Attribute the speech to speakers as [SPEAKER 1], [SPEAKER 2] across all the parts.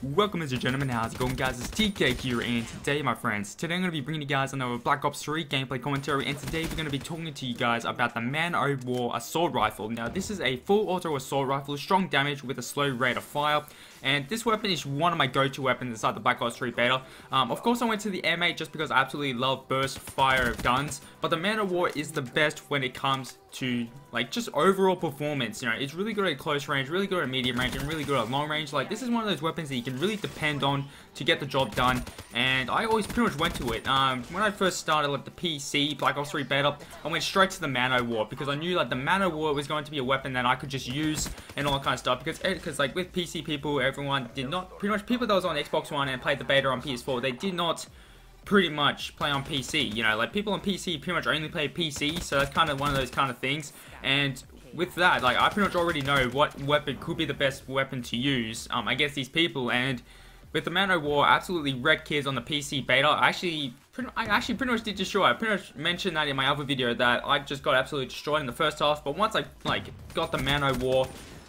[SPEAKER 1] Welcome, Mr. Gentlemen. How's it going, guys? It's Tikay here, and today, my friends, today I'm going to be bringing you guys another Black Ops 3 gameplay commentary, and today we're going to be talking to you guys about the Man O' War Assault Rifle. Now, this is a full auto assault rifle, strong damage with a slow rate of fire, and this weapon is one of my go-to weapons inside the Black Ops 3 beta. Um, of course, I went to the M8 just because I absolutely love burst fire of guns, but the Man O' War is the best when it comes to like just overall performance you know? It's really good at close range really good at medium range and really good at long range. Like this is one of those weapons that you can really depend on to get the job done and I always pretty much went to it. Um, when I first started like the PC Black Ops 3 beta I went straight to the Man O' War because I knew like the Man O' War was going to be a weapon that I could just use and all that kind of stuff because because like with PC people everyone did not pretty much people that was on Xbox One and played the beta on PS4 they did not pretty much play on PC. You know, like people on PC pretty much only play PC, so that's kind of one of those kind of things. And with that, like I pretty much already know what weapon could be the best weapon to use um, against these people. And with the Man O' War, absolutely wrecked kids on the PC beta. I actually, pretty, I actually pretty much did destroy. I pretty much mentioned that in my other video that I just got absolutely destroyed in the first half. But once I like got the Man O' War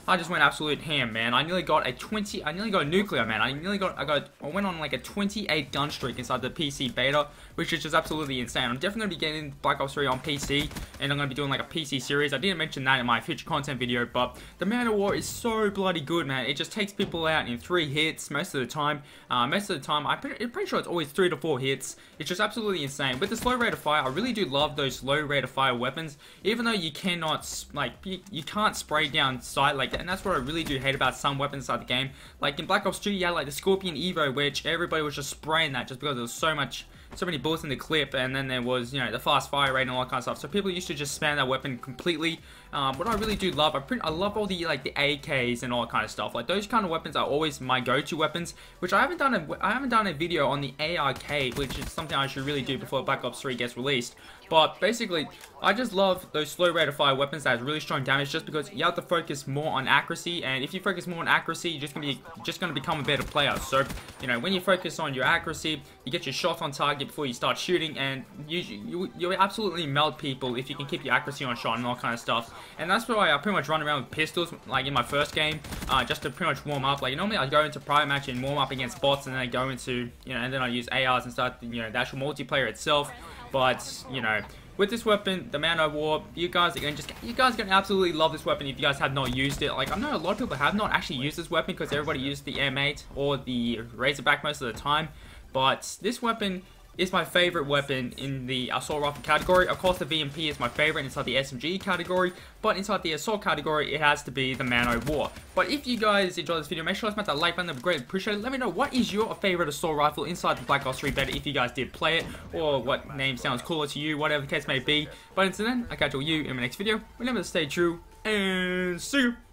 [SPEAKER 1] I just went absolute ham, man. I nearly got a 20, I nearly got nuclear, man. I nearly got, I got, I went on like a 28 gun streak inside the PC beta, which is just absolutely insane. I'm definitely going to be getting Black Ops 3 on PC, and I'm going to be doing like a PC series. I didn't mention that in my future content video, but the Man O' War is so bloody good, man. It just takes people out in three hits most of the time. Uh, most of the time, I'm pretty, I'm pretty sure it's always three to four hits. It's just absolutely insane. With the slow rate of fire, I really do love those low rate of fire weapons, even though you cannot, like, you, you can't spray down sight like and that's what I really do hate about some weapons inside the game. Like in Black Ops 2, you had like the Scorpion Evo, which everybody was just spraying that just because there was so much so many bullets in the clip, and then there was, you know, the fast fire rate and all that kind of stuff. So people used to just spam that weapon completely. Um, what I really do love, I, pretty, I love all the, like, the AKs and all that kind of stuff. Like, those kind of weapons are always my go-to weapons, which I haven't done a, I haven't done a video on the ARK, which is something I should really do before Black Ops 3 gets released. But basically, I just love those slow rate of fire weapons that has really strong damage just because you have to focus more on accuracy, and if you focus more on accuracy, you're just gonna be just gonna become a better player. So, you know, when you focus on your accuracy, you get your shot on target before you start shooting, and you, you, you absolutely melt people if you can keep your accuracy on shot and all kind of stuff. And that's why I pretty much run around with pistols, like in my first game, uh, just to pretty much warm up. Like, normally I go into private match and warm up against bots, and then I go into, you know, and then I use ARs and start, you know, the actual multiplayer itself. But, you know, with this weapon, the Man O' War, you guys are to just, you guys are to absolutely love this weapon if you guys have not used it. Like, I know a lot of people have not actually used this weapon because everybody used the M8 or the Razorback most of the time. But this weapon is my favorite weapon in the assault rifle category. Of course, the VMP is my favorite inside the SMG category, but inside the assault category, it has to be the Man O' War. But if you guys enjoyed this video, make sure to smash that like button, that'd be greatly appreciated. Let me know what is your favorite assault rifle inside the Black Ops 3 beta if you guys did play it, or what name sounds cooler to you, whatever the case may be. But until then, I'll catch all you in my next video. Remember to stay true, and see you!